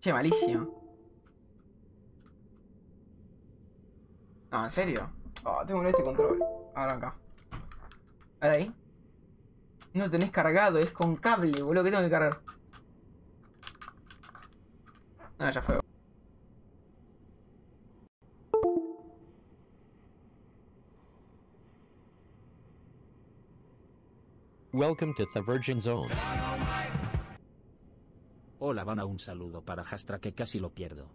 Che, malísimo. No, ¿en serio? Oh, tengo este control. Ahora acá. Ahora ahí. No lo tenés cargado, es con cable, boludo. ¿Qué tengo que cargar? Ah, ya fue. Welcome to the Virgin Zone. Hola, van a un saludo para Jastra que casi lo pierdo.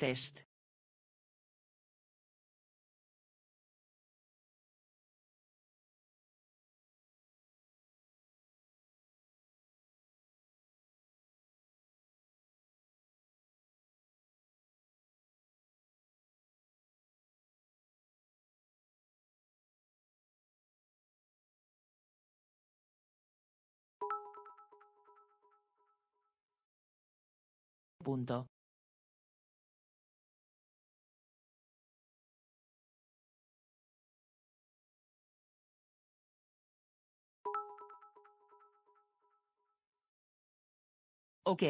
Test. Punto. Ok.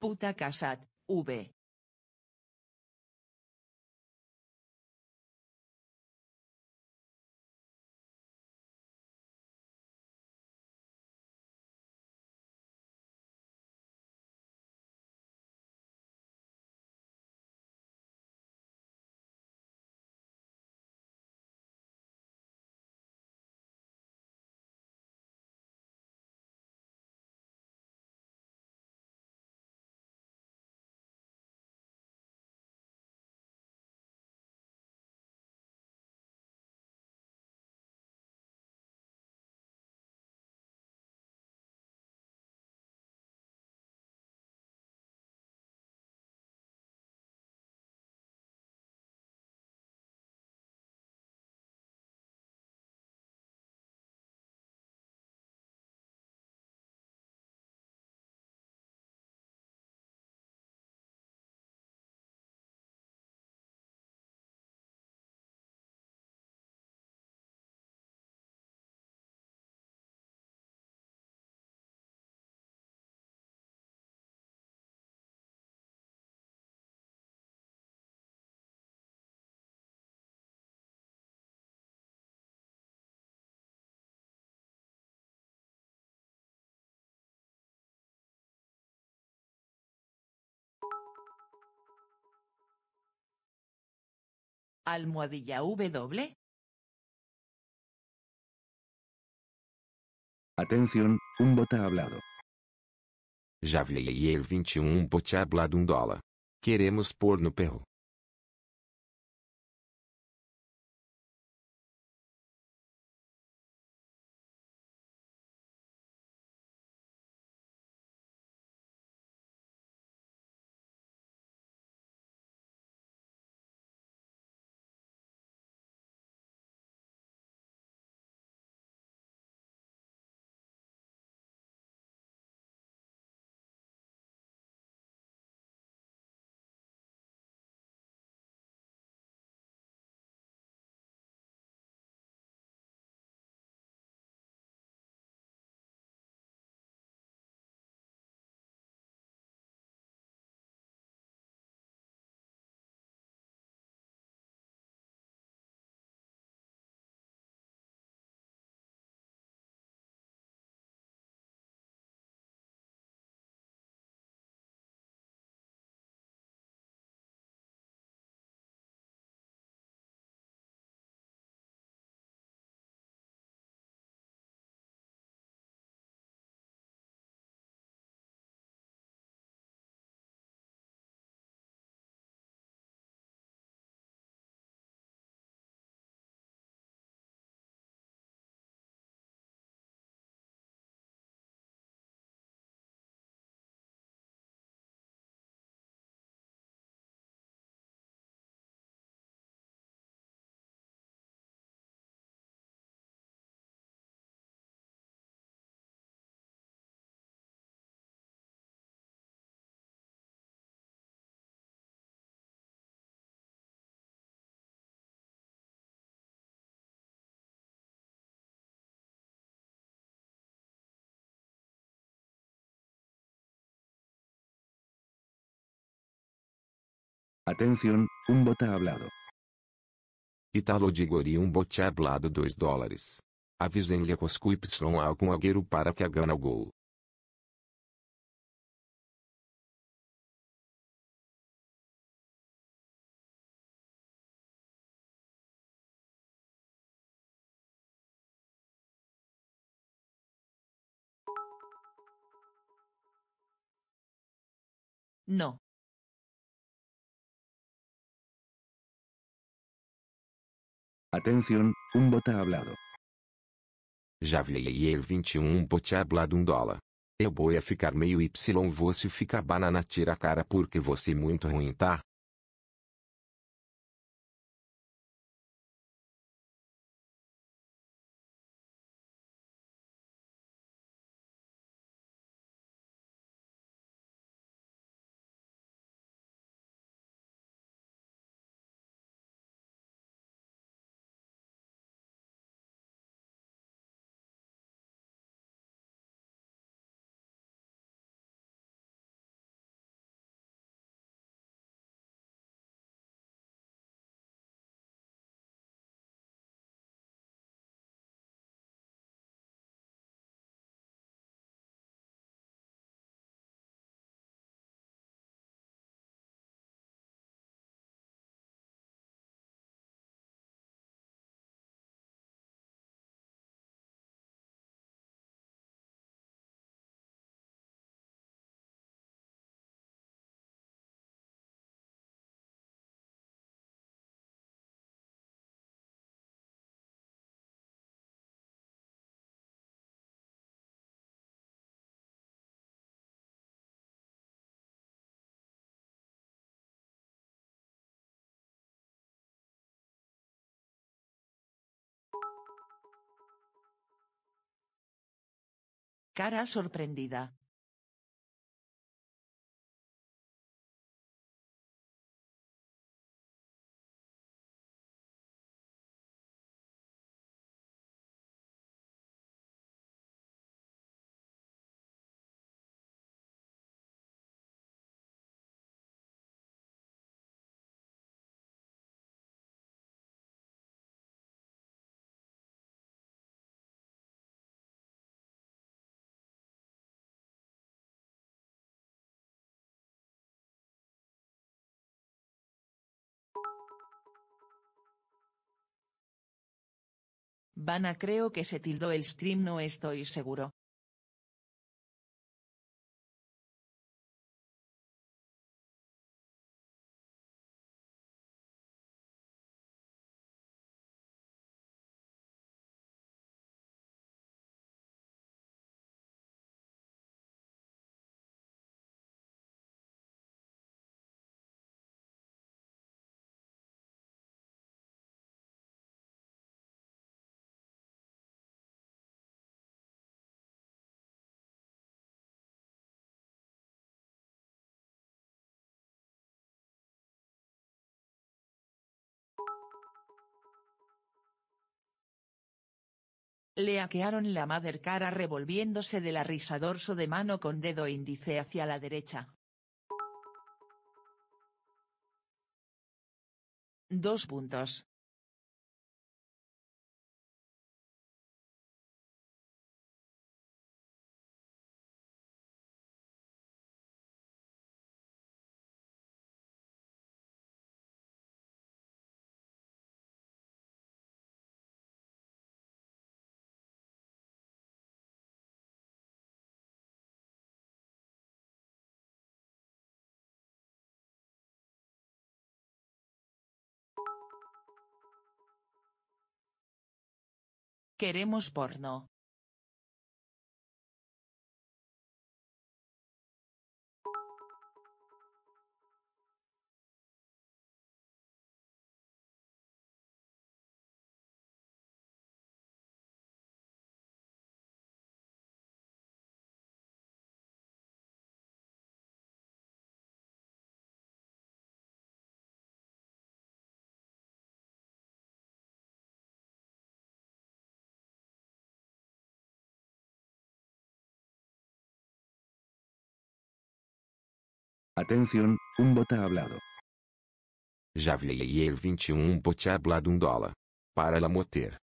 Puta casat, V. Almohadilla W. Atención, un bot ha hablado. Já vi ele 21 um bote hablado um dólar. Queremos pôr no perro. Atención, un bot ha hablado. Italo de Gori um bote hablado 2 dólares. Avisem-lhe Cosco Y algum agueiro para que a gana o gol. No. Atención, un bot ha hablado. Já vi ele 21 um bote hablado um dólar. Eu vou ia ficar meio Y você fica banana tira a cara porque você muito ruim tá? Cara sorprendida. Vana creo que se tildó el stream no estoy seguro. Le hackearon la mother cara revolviéndose de la risa dorso de mano con dedo índice hacia la derecha. Dos puntos. Queremos porno. Atención, un bot ha hablado. Já vi ele 21 um bot hablado um dólar. Para la moter.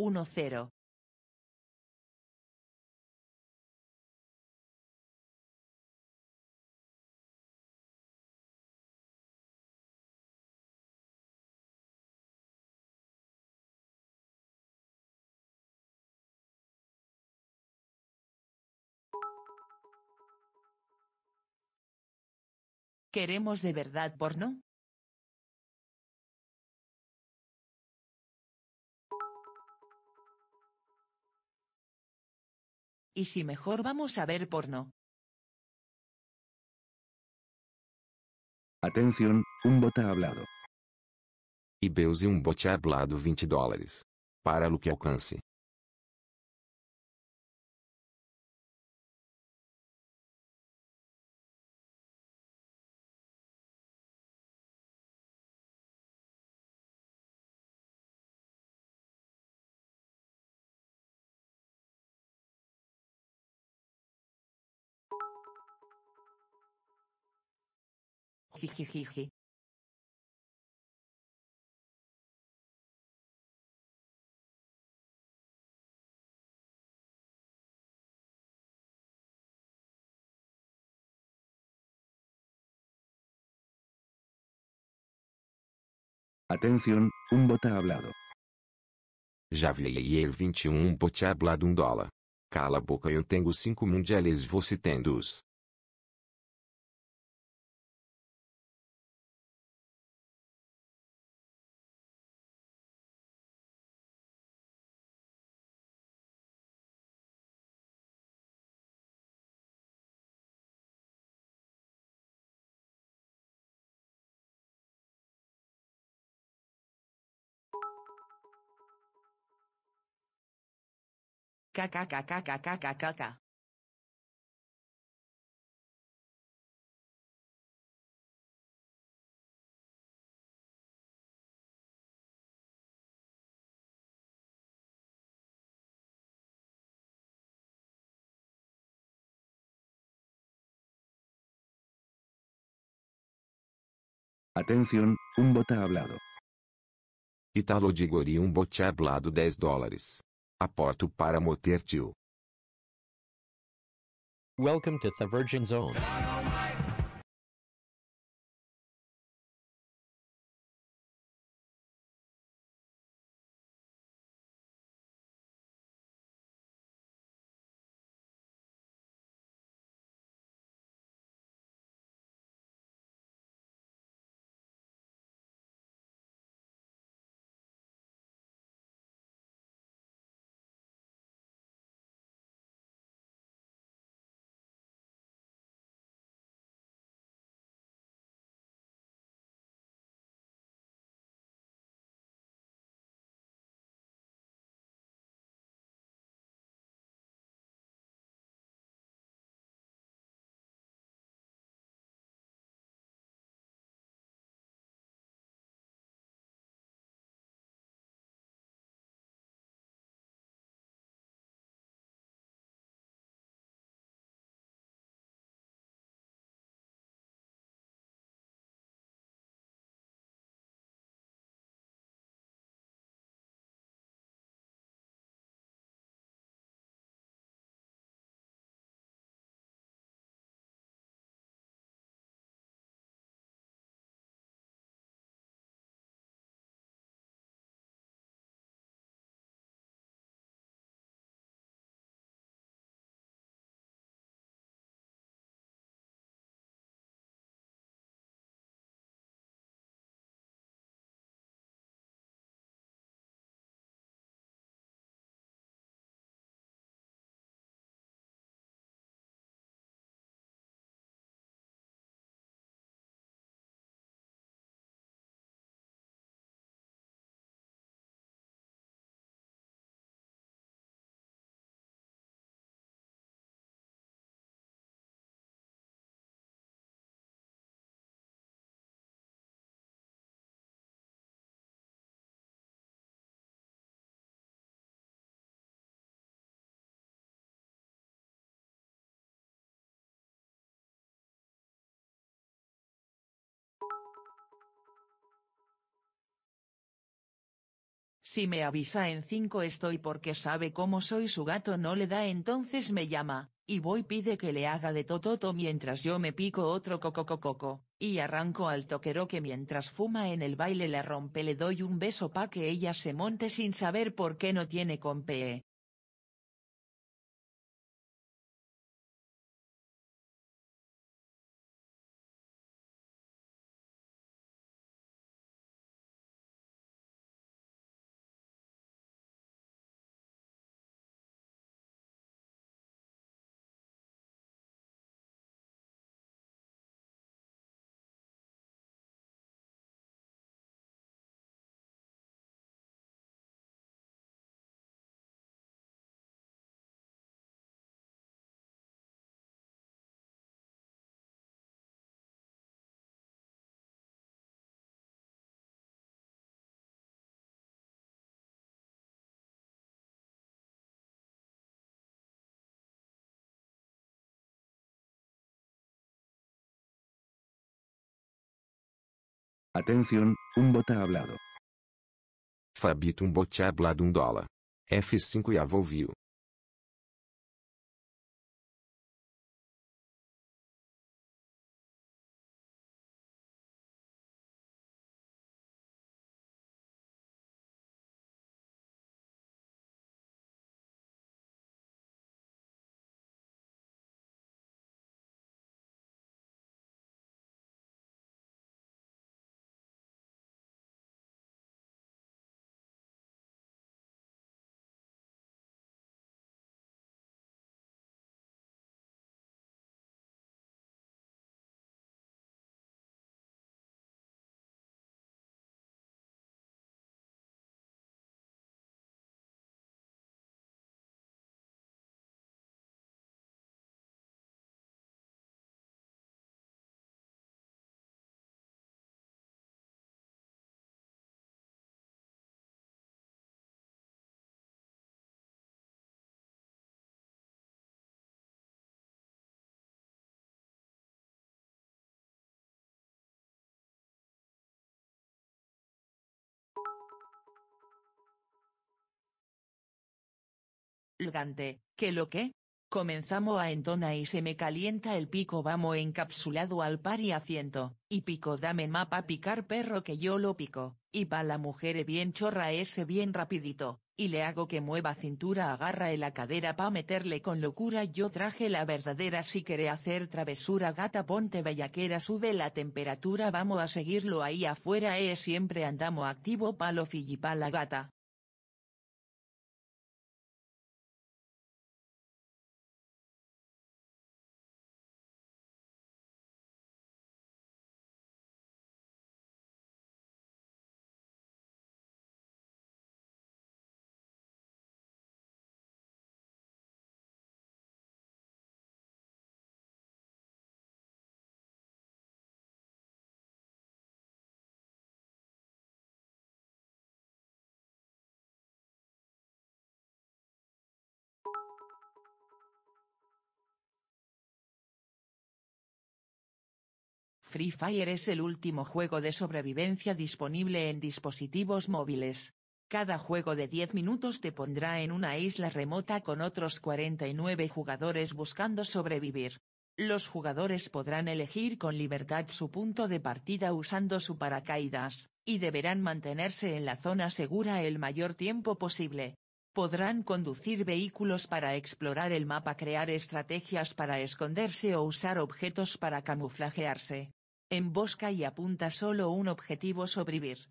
Uno cero. ¿Queremos de verdad porno? ¿Y si mejor vamos a ver porno? Atención, un bot ha hablado. E Beus e um bot hablado 20 dólares. Para lo que alcance. Jijijiji. Atención, un bot ha hablado. Já vi ele 21 um bot hablado um dólar. Cala a boca eu tenho 5 mundiales você tem dos. Atenção, um bota hablado. Italo Digori um bote hablado dólares. Aporto para moter tio. Welcome to the Virgin Zone. Si me avisa en 5 estoy porque sabe cómo soy su gato no le da entonces me llama, y voy pide que le haga de tototo mientras yo me pico otro coco coco y arranco al toquero que mientras fuma en el baile le rompe le doy un beso pa que ella se monte sin saber por qué no tiene compe. Atención, um bota hablado. Fabito um bot hablado um dólar. F5 e avô. Lgante, ¿qué lo que? Comenzamos a entona y se me calienta el pico. Vamos encapsulado al par y asiento, y pico dame mapa picar perro que yo lo pico, y pa la mujer bien chorra ese bien rapidito, y le hago que mueva cintura agarra la cadera pa meterle con locura. Yo traje la verdadera si quiere hacer travesura gata ponte bellaquera sube la temperatura. Vamos a seguirlo ahí afuera eh siempre andamos activo palo pa la gata. Free Fire es el último juego de sobrevivencia disponible en dispositivos móviles. Cada juego de 10 minutos te pondrá en una isla remota con otros 49 jugadores buscando sobrevivir. Los jugadores podrán elegir con libertad su punto de partida usando su paracaídas, y deberán mantenerse en la zona segura el mayor tiempo posible. Podrán conducir vehículos para explorar el mapa, crear estrategias para esconderse o usar objetos para camuflajearse. Embosca y apunta solo un objetivo sobrevivir.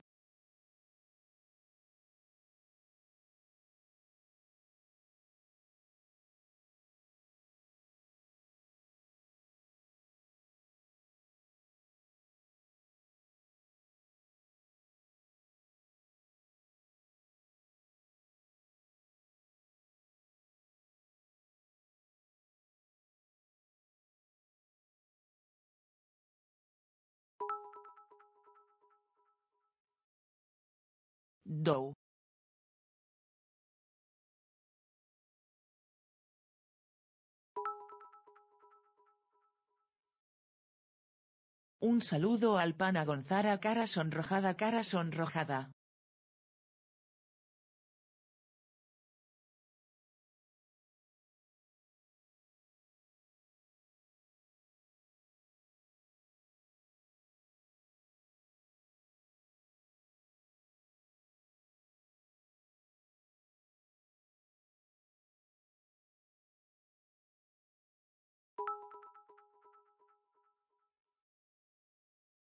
Un saludo al pana Gonzara cara sonrojada cara sonrojada.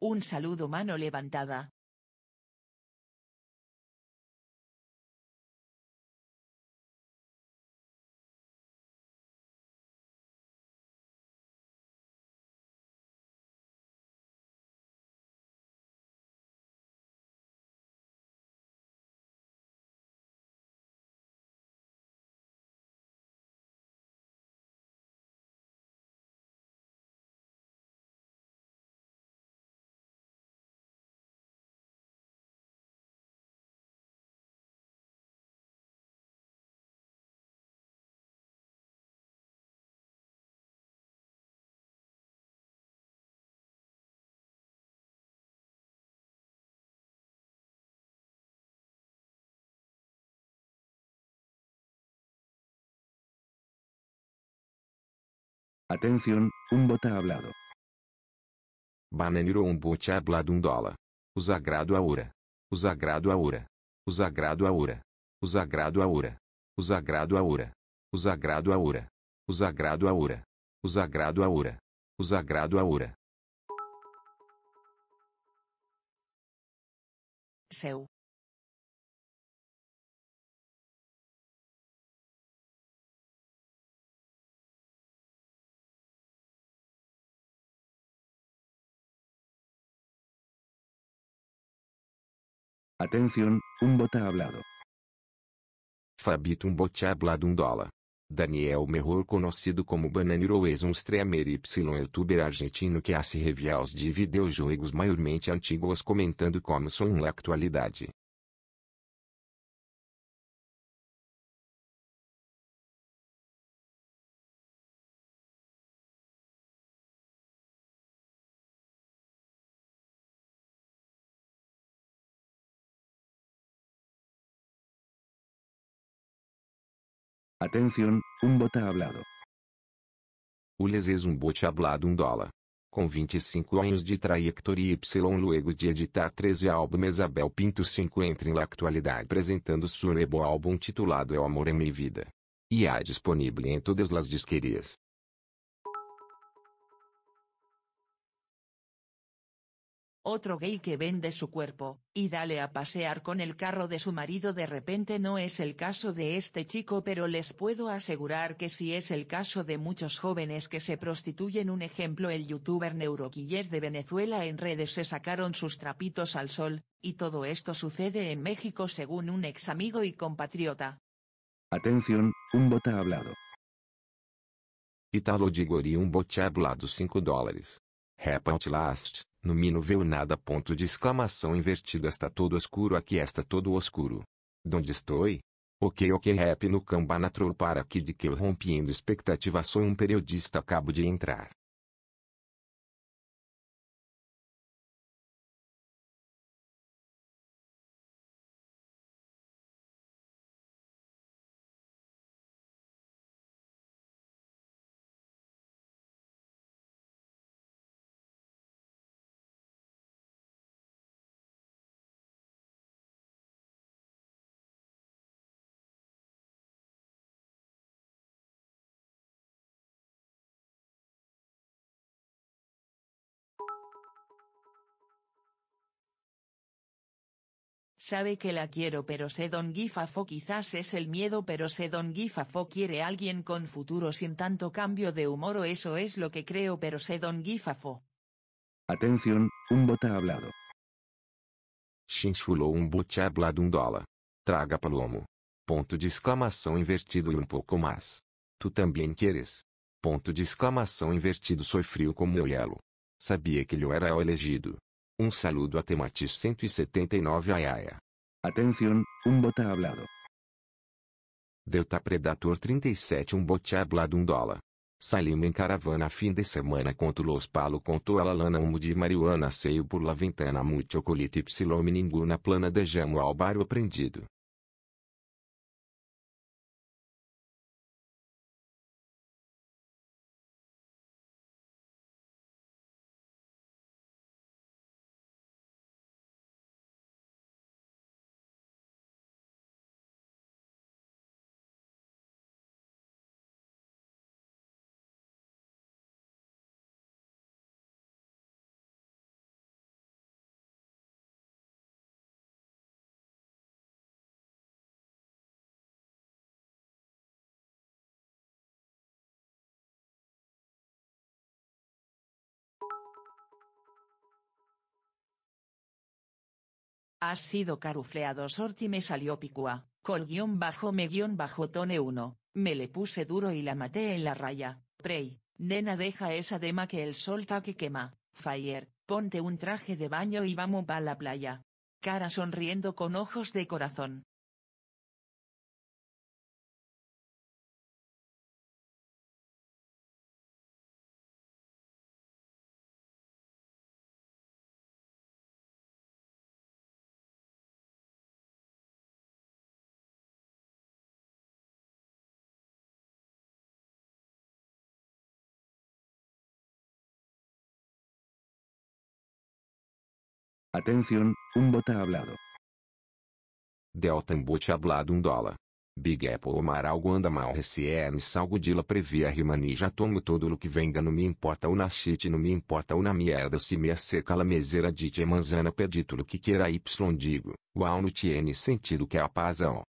Un saludo mano levantada. Atención, un bota hablado. Bananiro um bote hablado um dólar. O sagrado aura. O sagrado aura. O sagrado aura. O sagrado aura. O sagrado aura. O sagrado aura. O sagrado aura. O sagrado aura. O sagrado aura. Seu. Atención, un bota hablado. Fabito um bote hablado um dólar. Daniel Merror conhecido como Bananiro és um streamer y youtuber argentino que hace reviews de videojogos maiormente antigos comentando como são na atualidade. Atención, un bota hablado. Ulises um bote hablado um dólar. Com 25 anos de trajectoria Y luego de editar 13 álbuns Abel Pinto 5 entra na atualidade apresentando seu novo álbum titulado É o Amor em Minha Vida. E há disponível em todas as disquerias. Otro gay que vende su cuerpo, y dale a pasear con el carro de su marido de repente no es el caso de este chico pero les puedo asegurar que sí es el caso de muchos jóvenes que se prostituyen un ejemplo el youtuber Neuroquiller de Venezuela en redes se sacaron sus trapitos al sol, y todo esto sucede en México según un ex amigo y compatriota. Atención, un bota hablado. Italo de Gori um bote hablado 5 dólares. Rap Outlast, no mino veu nada ponto de exclamação invertido está todo escuro aqui está todo oscuro. Donde estou? Ok ok rap no cambana troll para aqui de que eu rompendo expectativa sou um periodista acabo de entrar. Sabe que la quiero pero sé Don Gifafo quizás es el miedo pero sé Don Gifafo quiere alguien con futuro sin tanto cambio de humor o eso es lo que creo pero sé Don Gifafo. Atención, un bota hablado. Chinchulou um bote hablado um dólar. Traga palomo. Ponto de exclamação invertido e um pouco mais. Tu também queres? Ponto de exclamação invertido sou frio como eu hielo. Sabia que ele era o elegido. Um saludo a Tematis 179 Ayaya. Atención, un bota hablado. Delta Predator 37 um bote hablado um dólar. Salimos em caravana fim de semana contra los palo conto a la lana humo de marihuana seio por la ventana muito colite y ninguna plana dejamo ao barro prendido. Has sido carufleado sorti me salió picua, col guion bajo me guion bajo tone 1, me le puse duro y la maté en la raya, prey, nena deja esa dema que el sol que quema, fire, ponte un traje de baño y vamos pa la playa. Cara sonriendo con ojos de corazón. Atención, un bota hablado. Delta em bote hablado um dólar. Big Apple Omar algo anda mal RCM salgo dila previa rimani já tomo todo lo que venga não me importa o na shit não me importa o na merda se me seca la meseira dite manzana peditulo que queira y digo, uau no tiene sentido que é a pazão.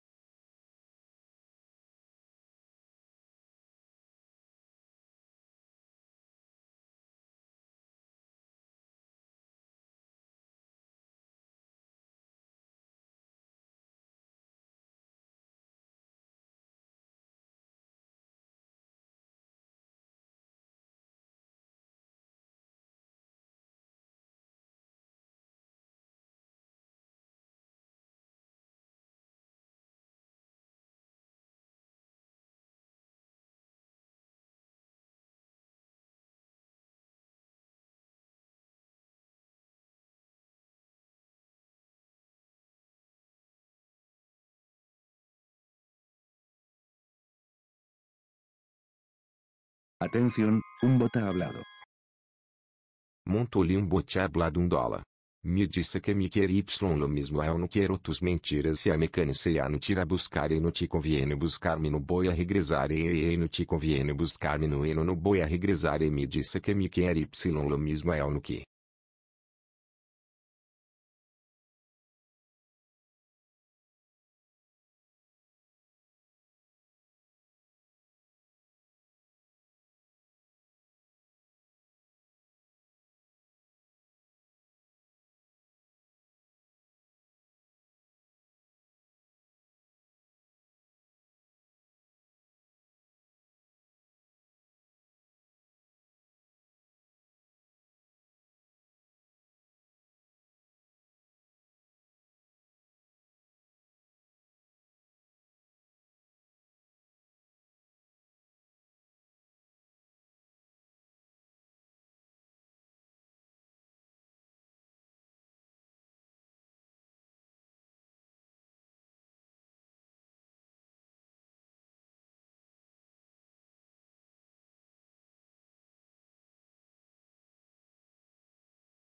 Atención, un bot ha hablado. Montou-lhe um bote hablado um dólar. Me disse que me quer y lo mesmo eu não quero tus mentiras se a mecânica não tira buscar e não te conviene buscar-me no boi a regressar e e não te conviene buscar-me no eno no boi a regressar e me disse que me quer y lo mesmo eu no que.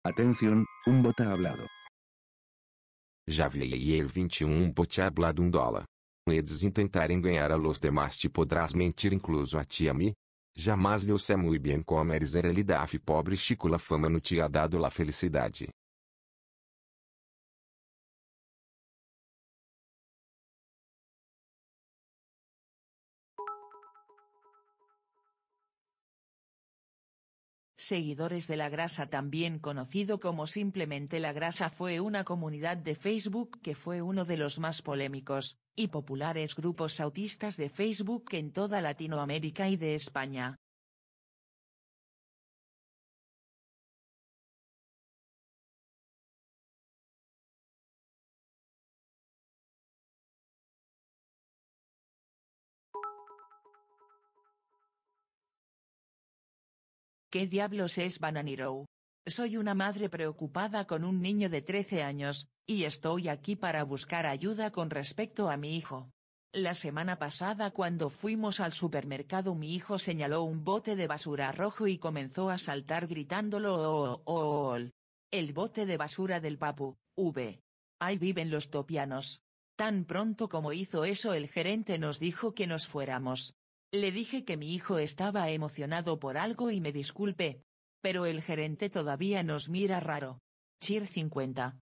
Atención, un bot ha hablado. Já vi ele 21 um bote hablado um dólar. Eles intentarem ganhar a los demás te podrás mentir incluso a ti a mim? Jamais eu sei muito bem como eres realidade pobre Chico la fama não te ha dado la felicidade. Seguidores de la grasa también conocido como simplemente la grasa fue una comunidad de Facebook que fue uno de los más polémicos, y populares grupos autistas de Facebook en toda Latinoamérica y de España. ¿Qué diablos es Bananiro? Soy una madre preocupada con un niño de 13 años, y estoy aquí para buscar ayuda con respecto a mi hijo. La semana pasada cuando fuimos al supermercado mi hijo señaló un bote de basura rojo y comenzó a saltar gritándolo oh, oh, oh, oh. El bote de basura del papu, V. Ahí viven los topianos. Tan pronto como hizo eso el gerente nos dijo que nos fuéramos. Le dije que mi hijo estaba emocionado por algo y me disculpe. Pero el gerente todavía nos mira raro. Cheer 50.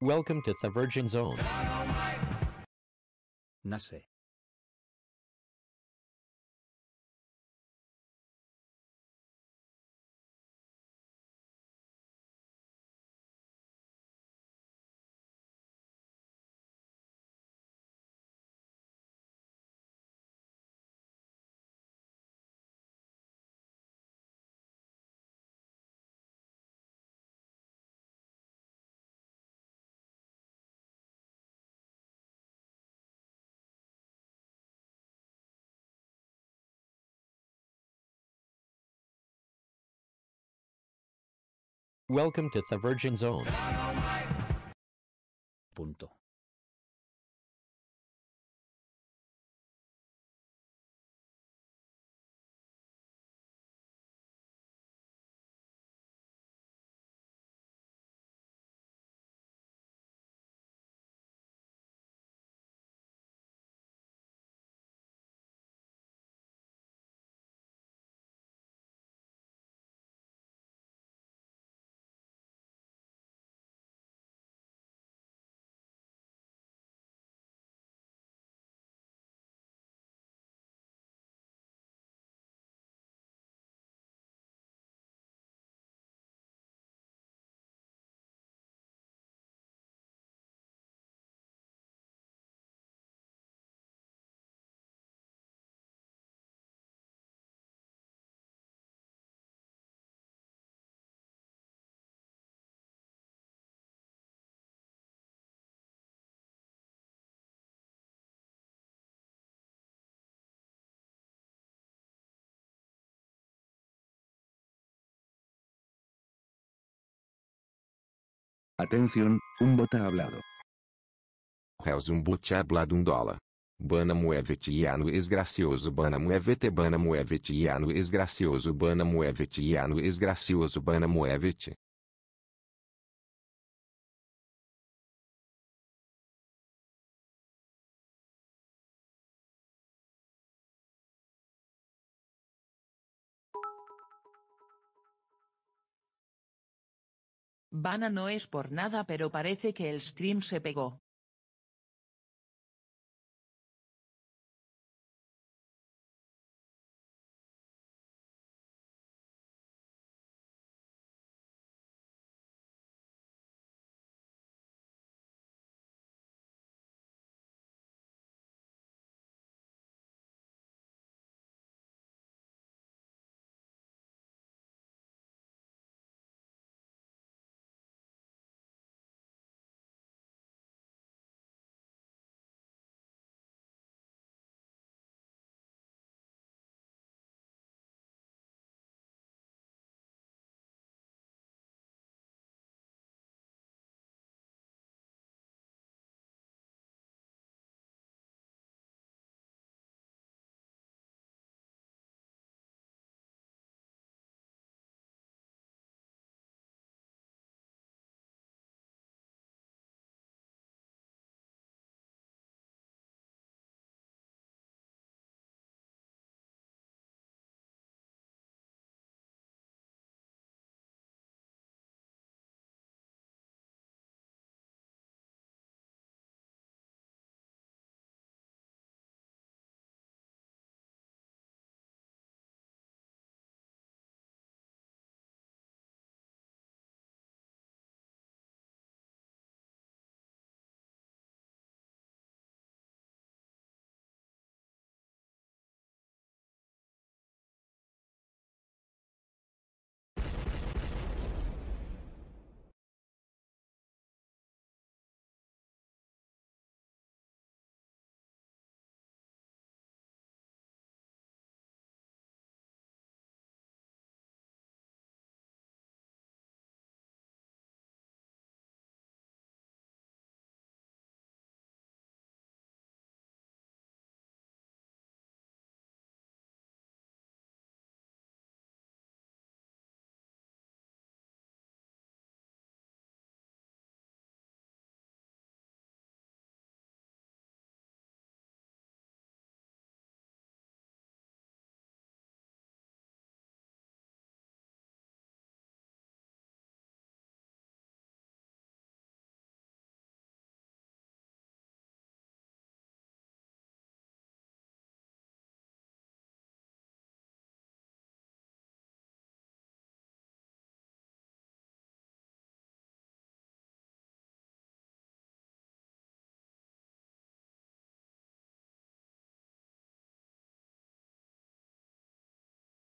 Welcome to the Virgin Zone. Nase. Welcome to the Virgin Zone. Punto. Atención, un bota hablado. Réus um bote hablado um dólar. Bana muevetiano esgracioso bana muevete bana muevetiano esgracioso bana muevetiano esgracioso bana muevete. Vana no es por nada pero parece que el stream se pegó.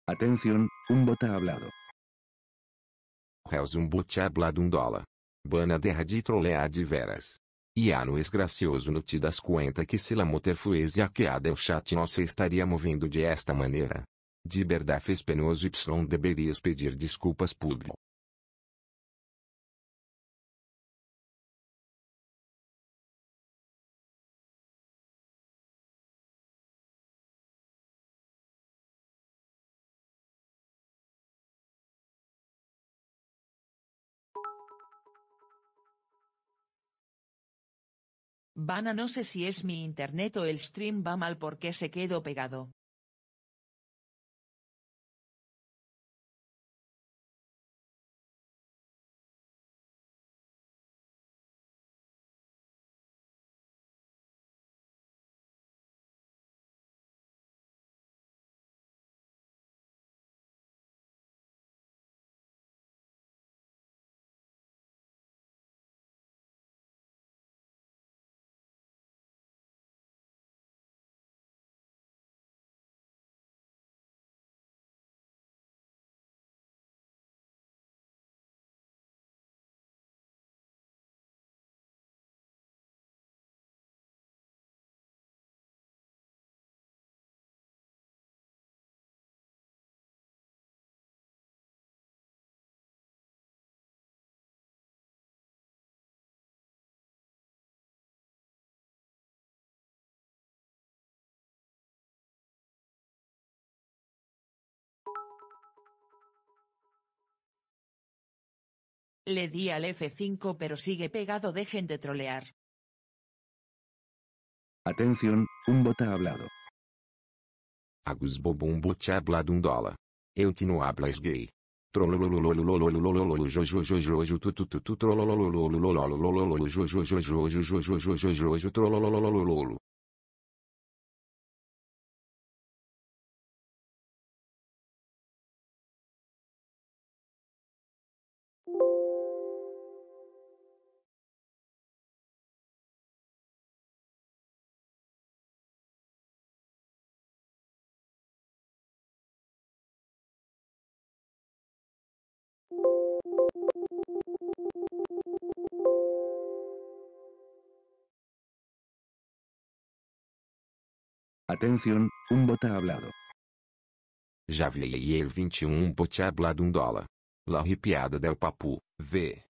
Atención, un bot ha hablado. Réus um bot hablado um dólar. Bana derra de trolear de veras. E há no esgracioso no te das conta que se la moterfuese hackeada o chat não se estaria movendo de esta maneira. De verdade fez penoso y deverias pedir desculpas público. Vana no sé si es mi internet o el stream va mal porque se quedó pegado. Le di al F5 pero sigue pegado dejen de trolear. Atención, un bot ha hablado. Agus bobo um bot hablado um dólar. Eu que não hablas gay. Atención, un bot ha hablado. Já vi ele 21 um bot hablado um dólar. La arrepiada del papu, v.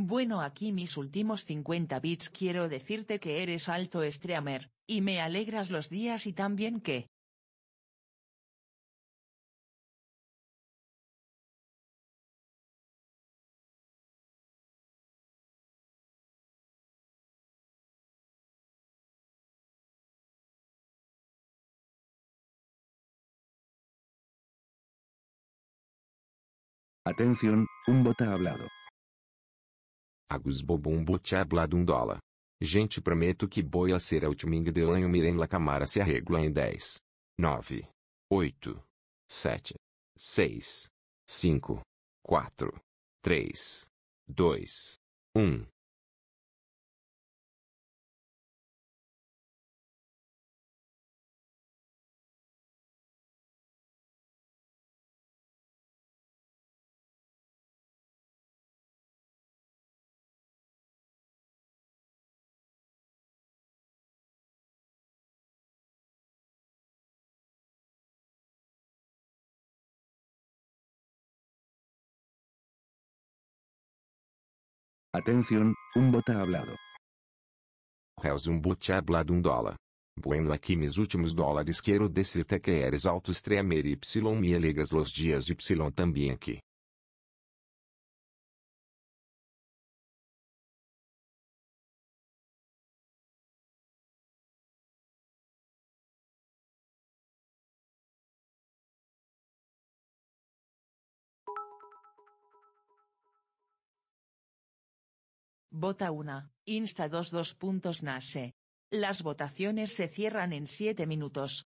Bueno aquí mis últimos 50 bits quiero decirte que eres alto streamer, y me alegras los días y también que... Atención, un bot ha hablado. Agus um hablado um dólar. Gente prometo que boia será o timing de lanho miren la camara se arregla em 10, 9, 8, 7, 6, 5, 4, 3, 2, 1. Atención, un bot ha hablado. Réus um bot hablado um dólar. Bueno aqui mis últimos dólares quero decirte que eres alto streamer y me alegras los dias y também aqui. Vota una, Insta 2 dos puntos Nase. Las votaciones se cierran en 7 minutos.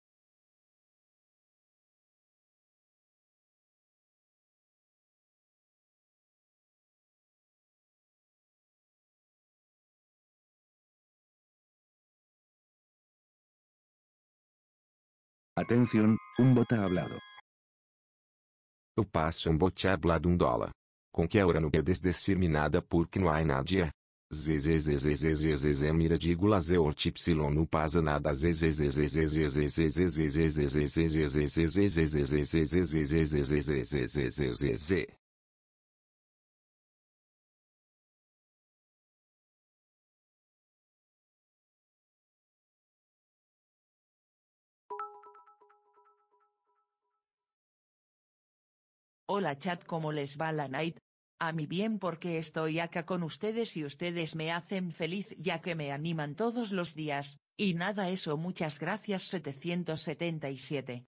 Atención, un bota hablado. Eu passo um bote hablado um dólar. com que a hora no é desdeterminada porque não há inadia. Mira de gulaz é ortipsilon no pasa nada Hola chat, ¿cómo les va la night? A mí bien porque estoy acá con ustedes y ustedes me hacen feliz ya que me animan todos los días, y nada eso muchas gracias 777.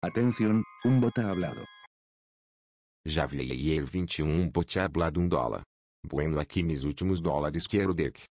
Atención, un bot ha hablado. Já vi aí 21 um bot hablado um dólar. Bueno aqui mis últimos dólares quero dick.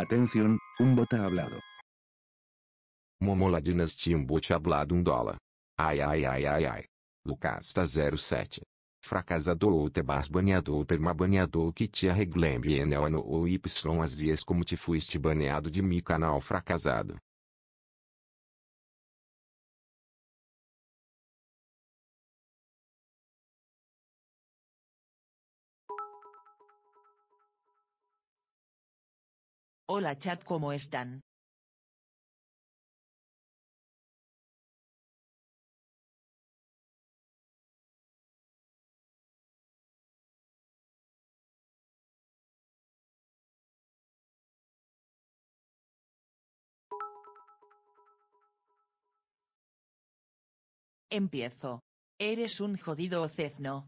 Atención, un bot ha hablado. Momola Dinastia um bot hablado um dólar. Ai ai ai ai ai. Lucasta 07. Fracassador ou tebas baneador permabaneador que te arreglembre enel ou y como te fuiste baneado de mi canal fracassado. Hola chat, ¿cómo están? Empiezo. Eres un jodido ocezno.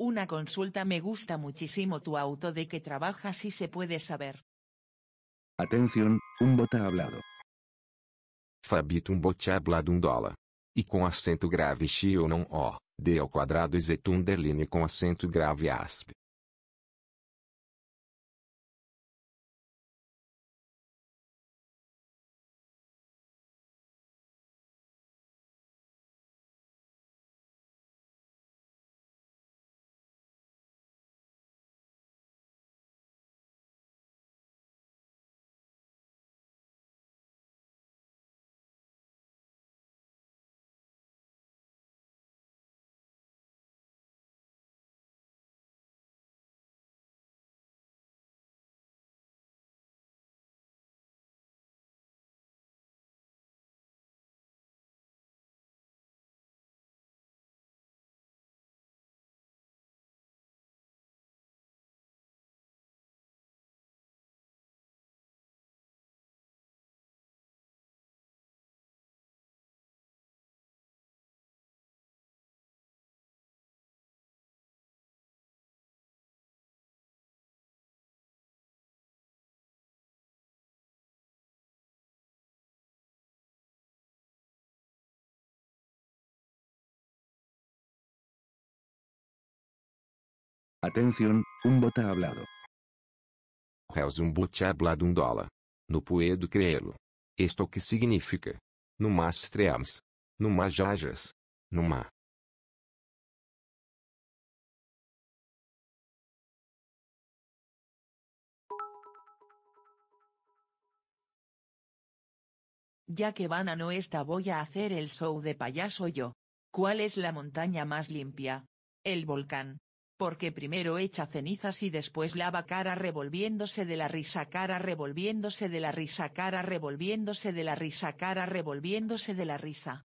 Una consulta me gusta muchísimo tu auto de que trabajas y se puede saber. Atención, un bot ha hablado. Fabito um bot hablado um dólar. E com acento grave x ou não o, d ao quadrado e z underline com acento grave asp. Atención, un bot ha hablado. Réus um bot hablado um dólar. No puedo creê-lo. Isto que significa? No mas extremos. No mas jajas. No ma. Ya que van a no esta voy a hacer el show de payaso yo. ¿Cuál es la montaña más limpia? El volcán. Porque primero echa cenizas y después lava cara revolviéndose de la risa cara revolviéndose de la risa cara revolviéndose de la risa cara revolviéndose de la risa.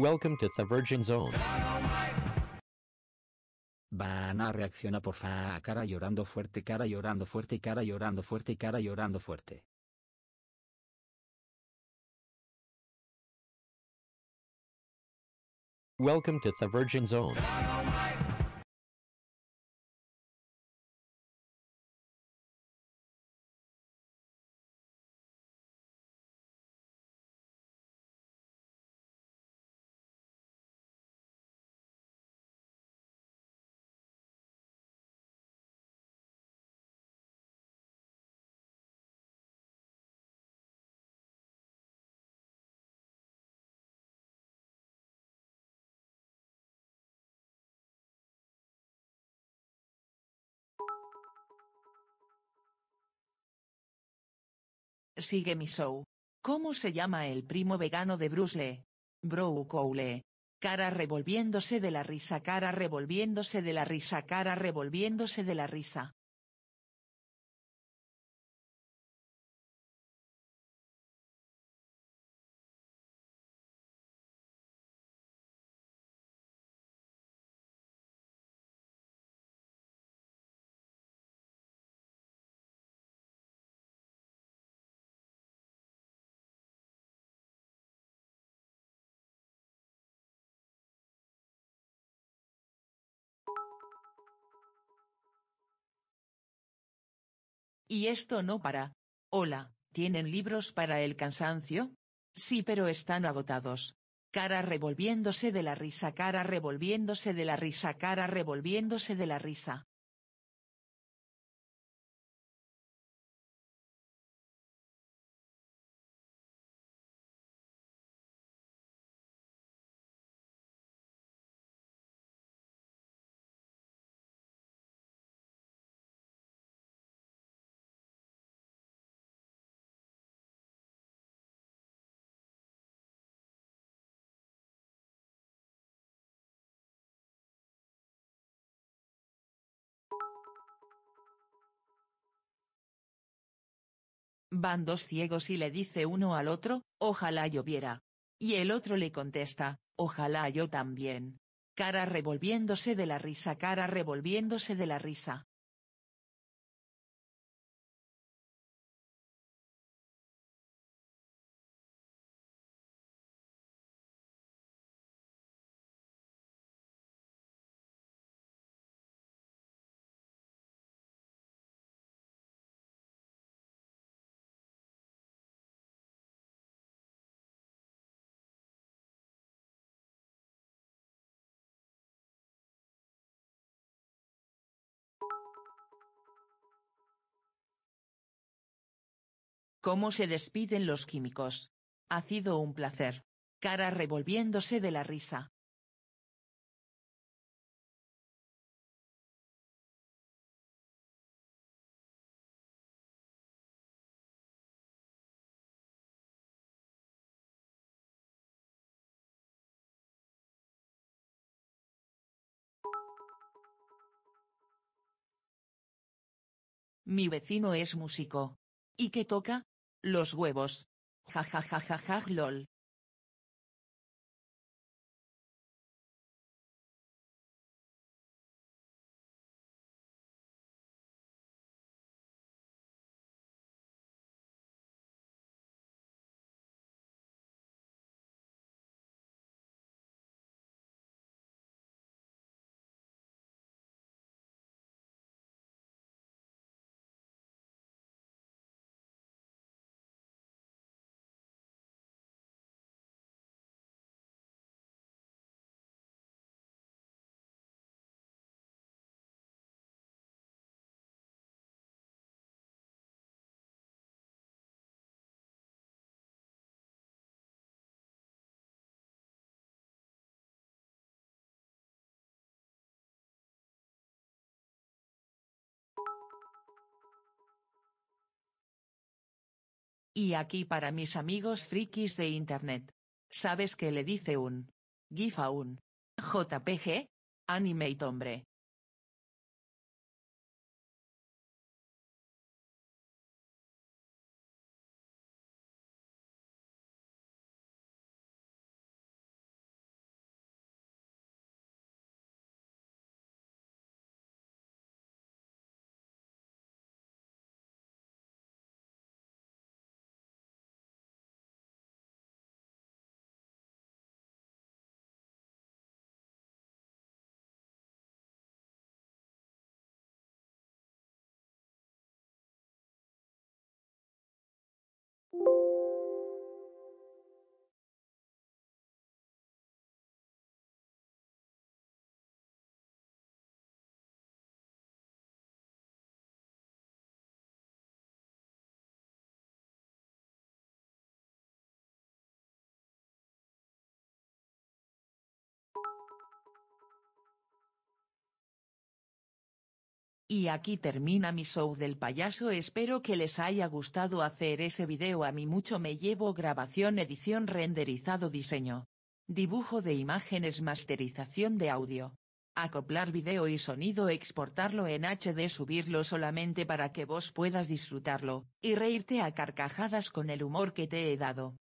Welcome to the Virgin Zone. Van reacciona por fa cara llorando fuerte, cara llorando fuerte, cara llorando fuerte, cara llorando fuerte. Welcome to the Virgin Zone. Sigue mi show. ¿Cómo se llama el primo vegano de Bruce Lee? Bro Cole. Cara revolviéndose de la risa, cara revolviéndose de la risa, cara revolviéndose de la risa. Y esto no para. Hola, ¿tienen libros para el cansancio? Sí, pero están agotados. Cara revolviéndose de la risa, cara revolviéndose de la risa, cara revolviéndose de la risa. Van dos ciegos y le dice uno al otro, ojalá lloviera. Y el otro le contesta, ojalá yo también. Cara revolviéndose de la risa, cara revolviéndose de la risa. ¿Cómo se despiden los químicos? Ha sido un placer. Cara revolviéndose de la risa. Mi vecino es músico. ¿Y qué toca? Los huevos. Ja ja ja ja ja lol. Y aquí para mis amigos frikis de internet. ¿Sabes qué le dice un GIF a un JPG? Animate hombre. Y aquí termina mi show del payaso espero que les haya gustado hacer ese video a mí mucho me llevo grabación edición renderizado diseño. Dibujo de imágenes masterización de audio. Acoplar video y sonido exportarlo en HD subirlo solamente para que vos puedas disfrutarlo, y reírte a carcajadas con el humor que te he dado.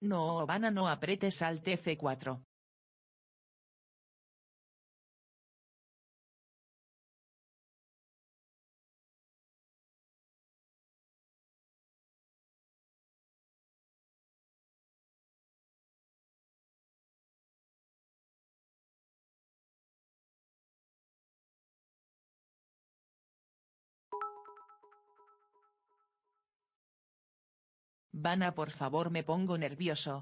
No Habana no apretes al TF4. Vana por favor me pongo nervioso.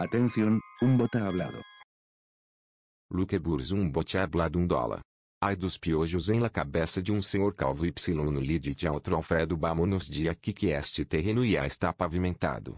Atención, un bot ha hablado. Luqueburs um bot hablado um dólar. Ai dos piojos em la cabeça de um senhor calvo y no lead de outro Alfredo Bamonos de aqui que este terreno já está pavimentado.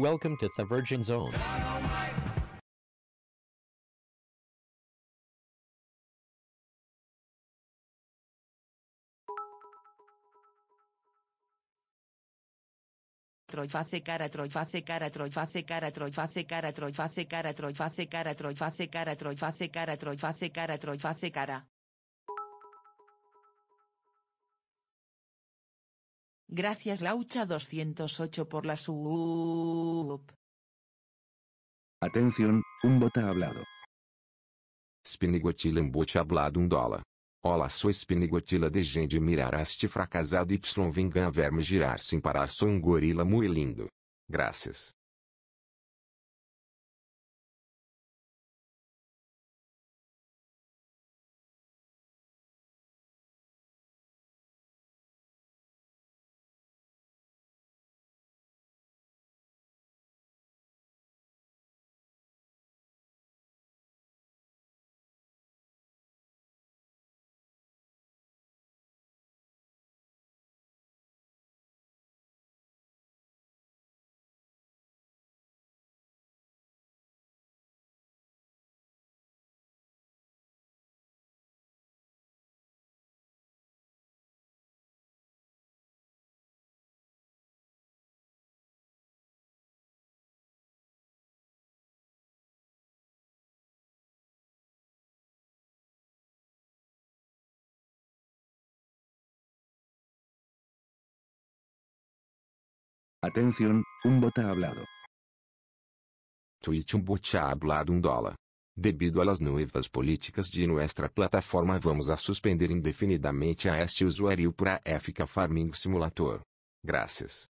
Welcome to the Virgin Zone. Troiface cara, troiface cara, troiface cara, troiface cara, troiface cara, troiface cara, troiface cara, troiface cara, troiface cara, troiface cara. Gracias Laucha 208 por la sub. Atención, un bot ha hablado. Spinigotila embote hablado um dólar. Olá sou Spinigotila de gente miraraste fracasado y vingan verme girar sem parar sou um gorila muito lindo. Graças. Atención, un bot ha hablado. Twitch um bot ha hablado um dólar. Debido a las nuevas políticas de nuestra plataforma vamos a suspender indefinidamente a este usuário para Efica Farming Simulator. Graças.